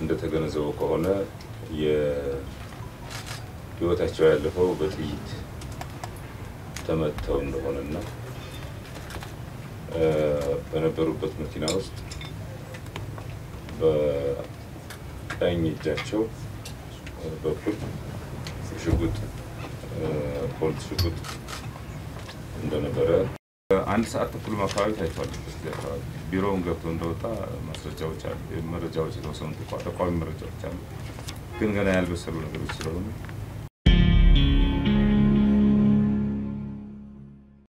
እንደተገነዘበው ከሆነ የህይወታቸው ያለፈው በጥይት ተመተው እንደሆነና በነበሩበት መኪና ውስጥ በቀኝ እጃቸው በኩል ሽጉጥ ፖሊስ ሽጉጥ እንደነበረ አንድ ሰዓት ተኩልም አካባቢ ታይቷል። ቢሮውን ገብቶ እንደወጣ ማስረጃዎች አሉ፣ መረጃዎች የተወሰኑ ጠቋሚ መረጃዎች አሉ። ግን ገና ያልበሰሉ ነገሮች ስለሆኑ